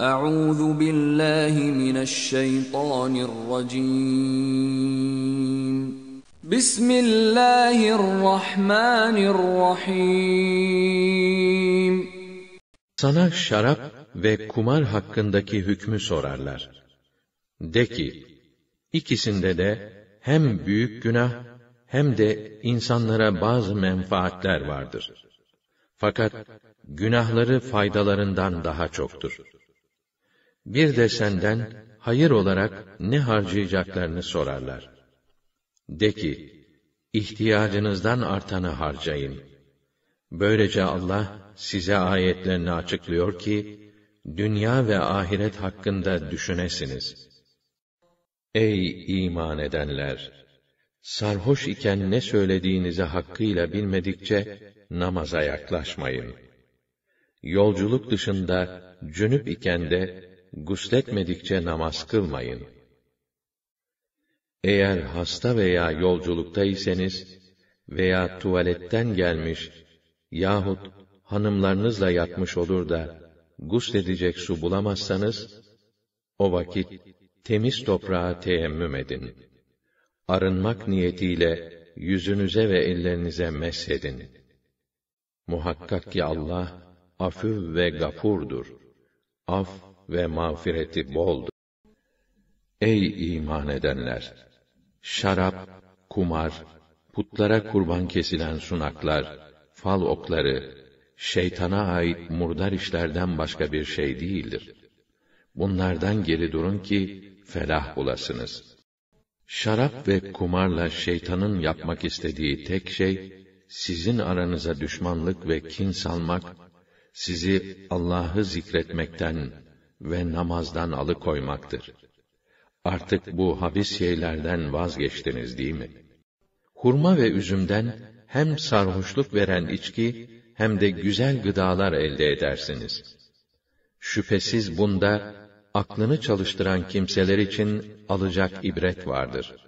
Euzu billahi mineşşeytanirracim. Bismillahirrahmanirrahim. Sana şarap ve kumar hakkındaki hükmü sorarlar. De ki, ikisinde de hem büyük günah hem de insanlara bazı menfaatler vardır. Fakat günahları faydalarından daha çoktur.'' Bir de senden hayır olarak ne harcayacaklarını sorarlar. De ki, ihtiyacınızdan artanı harcayın. Böylece Allah size ayetlerini açıklıyor ki, dünya ve ahiret hakkında düşünesiniz. Ey iman edenler! Sarhoş iken ne söylediğinizi hakkıyla bilmedikçe namaza yaklaşmayın. Yolculuk dışında cünüp iken de gusletmedikçe namaz kılmayın. Eğer hasta veya yolculuktaysanız veya tuvaletten gelmiş yahut hanımlarınızla yatmış olur da gusledecek su bulamazsanız, o vakit temiz toprağa teyemmüm edin. Arınmak niyetiyle yüzünüze ve ellerinize meshedin. Muhakkak ki Allah afü ve gafurdur. Af ve mağfireti boldur. Ey iman edenler! Şarap, kumar, putlara kurban kesilen sunaklar, fal okları, şeytana ait murdar işlerden başka bir şey değildir. Bunlardan geri durun ki felah bulasınız. Şarap ve kumarla şeytanın yapmak istediği tek şey, sizin aranıza düşmanlık ve kin salmak, sizi Allah'ı zikretmekten ve namazdan alıkoymaktır. Artık bu habis şeylerden vazgeçtiniz değil mi? Hurma ve üzümden hem sarhoşluk veren içki, hem de güzel gıdalar elde edersiniz. Şüphesiz bunda, aklını çalıştıran kimseler için alacak ibret vardır.